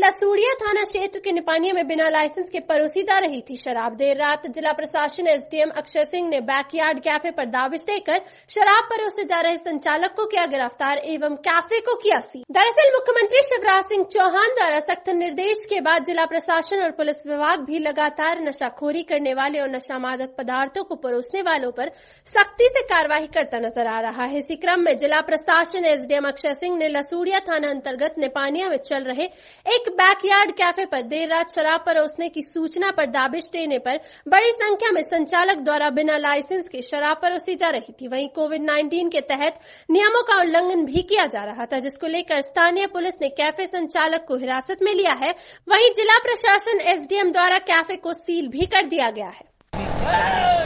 लसूड़िया थाना क्षेत्र के निपानिया में बिना लाइसेंस के परोसी जा रही थी शराब। देर रात जिला प्रशासन एसडीएम अक्षय सिंह ने बैकयार्ड कैफ़े पर दाविश देकर शराब परोसे जा रहे संचालक को किया गिरफ़्तार एवं कैफ़े को किया सी दरअसल मुख्यमंत्री शिवराज सिंह चौहान द्वारा सख्त निर्देश के बाद जिला प्रशासन और पुलिस विभाग भी लगातार नशाखोरी करने वाले और नशा मादक पदार्थों को परोसने वालों पर सख्ती से कार्रवाई करता नज़र आ रहा है। इसी क्रम में जिला प्रशासन एसडीएम अक्षय सिंह ने लसूड़िया थाना अंतर्गत निपानिया में चल रहे एक बैकयार्ड कैफ़े पर देर रात शराब परोसने की सूचना पर दाबिश देने पर बड़ी संख्या में संचालक द्वारा बिना लाइसेंस के शराब परोसी जा रही थी। वहीं कोविड 19 के तहत नियमों का उल्लंघन भी किया जा रहा था, जिसको लेकर स्थानीय पुलिस ने कैफ़े संचालक को हिरासत में लिया है। वहीं जिला प्रशासन एसडीएम द्वारा कैफ़े को सील भी कर दिया गया है।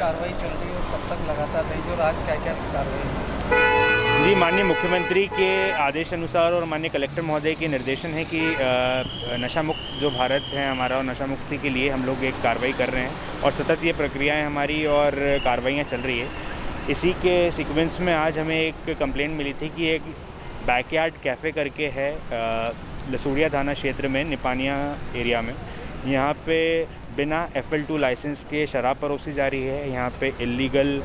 कार्रवाई चल रही है कब तक लगातार जो आज क्या क्या कार्रवाई जी, माननीय मुख्यमंत्री के आदेश अनुसार और माननीय कलेक्टर महोदय के निर्देशन है कि नशा मुक्त जो भारत है हमारा और नशा मुक्ति के लिए हम लोग एक कार्रवाई कर रहे हैं और सतत ये प्रक्रियाएँ हमारी और कार्रवाइयाँ चल रही है। इसी के सीक्वेंस में आज हमें एक कंप्लेंट मिली थी कि एक बैकयार्ड कैफ़े करके है लसूड़िया थाना क्षेत्र में, निपानिया एरिया में। यहाँ पे बिना एफ़ एल टू लाइसेंस के शराब परोसी जा रही है। यहाँ पे इलीगल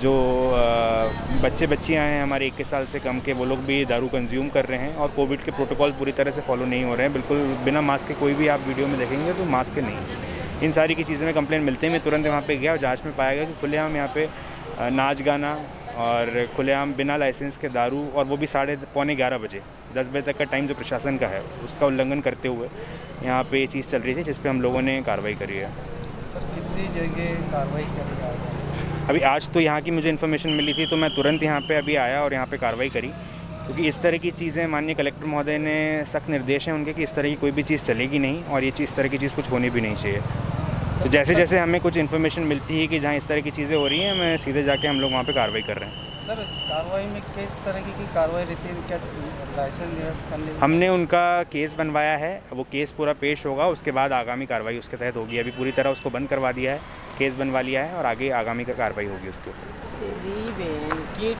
जो बच्चे बच्चियाँ हैं हमारे इक्कीस साल से कम के, वो लोग भी दारू कंज्यूम कर रहे हैं और कोविड के प्रोटोकॉल पूरी तरह से फॉलो नहीं हो रहे हैं। बिल्कुल बिना मास्क के कोई भी आप वीडियो में देखेंगे तो मास्क नहीं इन सारी की चीज़ें में कंप्लेन मिलते ही, मैं तुरंत वहाँ पे गया और जाँच में पाया गया कि खुलेआम यहाँ पे नाच गाना और खुलेआम बिना लाइसेंस के दारू और वो भी साढ़े पौने ग्यारह बजे, दस बजे तक का टाइम जो प्रशासन का है, उसका उल्लंघन करते हुए यहाँ पे ये चीज़ चल रही थी जिस पर हम लोगों ने कार्रवाई करी है। सर, कितनी जगह कार्रवाई करी अभी आज तो यहाँ की मुझे इन्फॉर्मेशन मिली थी तो मैं तुरंत यहाँ पे अभी आया और यहाँ पे कार्रवाई करी। क्योंकि इस तरह की चीज़ें माननीय कलेक्टर महोदय ने सख्त निर्देश हैं उनके कि इस तरह की कोई भी चीज़ चलेगी नहीं और ये चीज़ इस तरह की चीज़ कुछ होनी भी नहीं चाहिए। तो जैसे जैसे हमें कुछ इन्फॉर्मेशन मिलती है कि जहाँ इस तरह की चीज़ें हो रही हैं मैं सीधे जाके हम लोग वहाँ पे कार्रवाई कर रहे हैं। सर इस कार्रवाई में किस तरह की कार्रवाई रहती है? क्या लाइसेंस निरस्त करने हमने उनका केस बनवाया है वो केस पूरा पेश होगा उसके बाद आगामी कार्रवाई उसके तहत होगी। अभी पूरी तरह उसको बंद करवा दिया है। केस बनवा लिया है और आगे आगामी का कार्रवाई होगी उसके ऊपर।